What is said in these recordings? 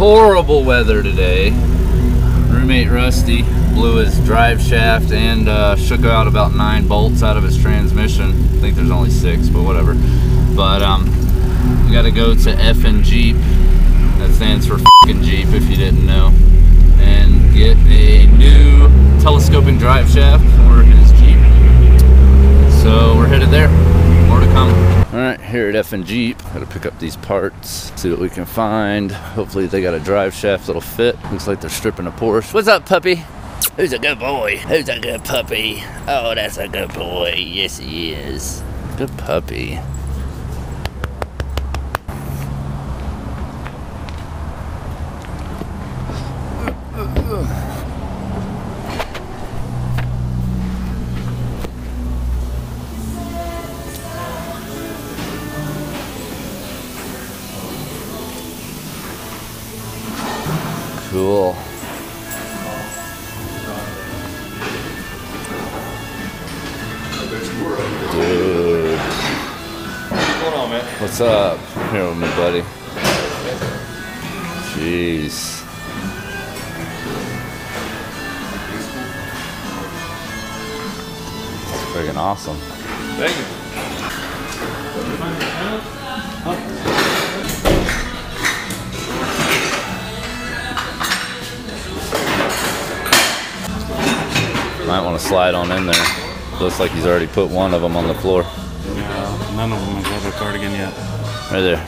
horrible weather today. Roommate Rusty blew his drive shaft and uh, shook out about nine bolts out of his transmission. I think there's only six, but whatever. But um, we got to go to F and Jeep. That stands for fucking Jeep, if you didn't know, and get a new telescoping drive shaft for his Jeep. So we're headed there. More to come. All right, here at F and Jeep, gotta pick up these parts, see what we can find. Hopefully they got a drive shaft that'll fit. Looks like they're stripping a Porsche. What's up, puppy? Who's a good boy? Who's a good puppy? Oh, that's a good boy. Yes, he is. Good puppy. What's up? Here with me, buddy. Jeez. It's friggin' awesome. Thank you. Might want to slide on in there. Looks like he's already put one of them on the floor. Yeah, none of them have a cardigan yet. Right there.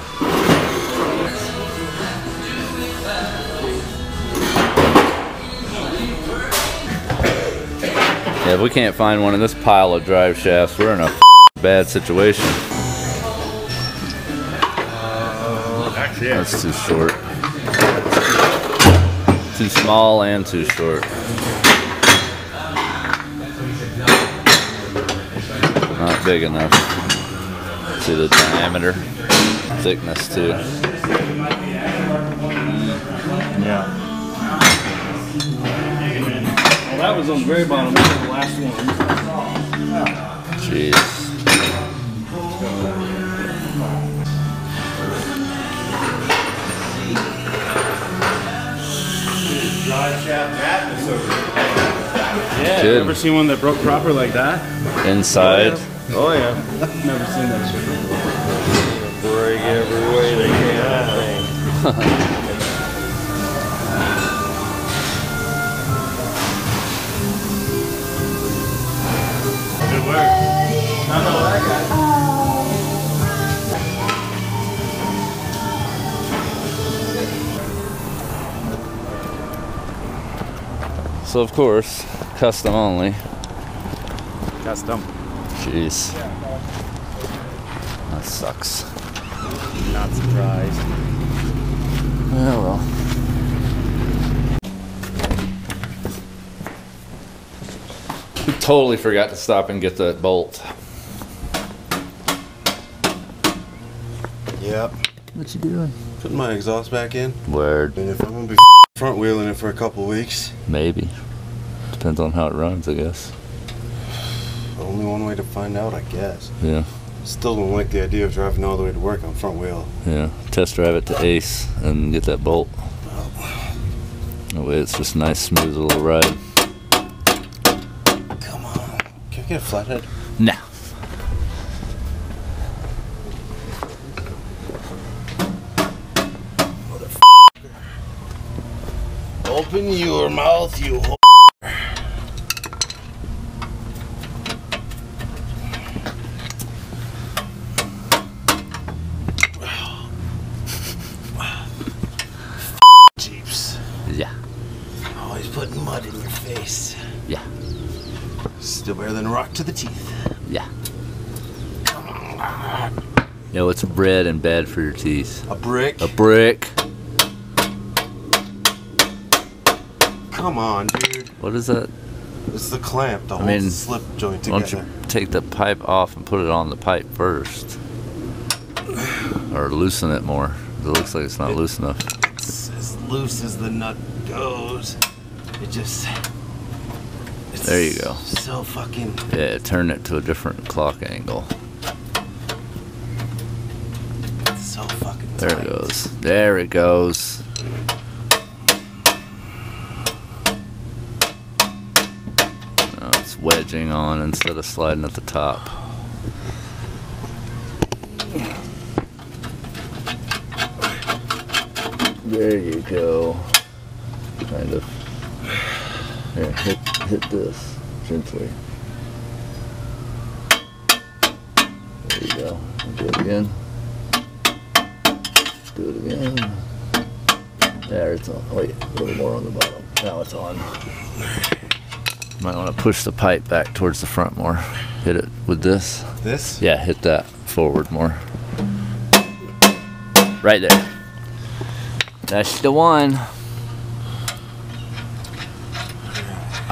Yeah, if we can't find one in this pile of drive shafts, we're in a bad situation. Actually, That's too short. Too small and too short. Not big enough. See the diameter, thickness too. Yeah. Well, that was on the very bottom. That was the last one. Jeez. Yeah. Good. Ever seen one that broke proper like that? Inside. Oh yeah. Never seen that shit before. break every way they can, I think. Good work. I know that guy. So of course, custom only. Custom. Jeez. That sucks. Not surprised. Oh well. Totally forgot to stop and get that bolt. Yep. What you doing? Putting my exhaust back in. Word. And if I'm gonna be front wheeling it for a couple weeks, Maybe. Depends on how it runs, I guess. Only one way to find out, I guess. Yeah, Still don't like the idea of driving all the way to work on front wheel. yeah. Test drive it to Ace and get that bolt. Oh. That way it's just a nice, smooth little ride. Come on. Can I get a flathead? Nah. Open your mouth, you Putting mud in your face. Yeah. Still better than rock to the teeth. Yeah. You know, it's bread and bad for your teeth. A brick. A brick. Come on, dude. What is that? It's the clamp, the I whole mean, slip joint Why don't you take the pipe off and put it on the pipe first? Or loosen it more. It looks like it's not It- loose enough. It's as loose as the nut goes. It just. there you go. So fucking. Yeah, turn it to a different clock angle. so fucking. There tight. it goes. There it goes. It's wedging on instead of sliding at the top. There you go. Kind of. Hit, hit this gently. There you go. Do it again. Do it again. There, it's on. Wait, a little more on the bottom. Now it's on. Might want to push the pipe back towards the front more. Hit it with this. This? Yeah, hit that forward more. Right there. That's the one.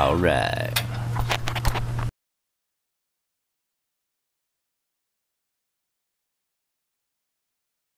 All right.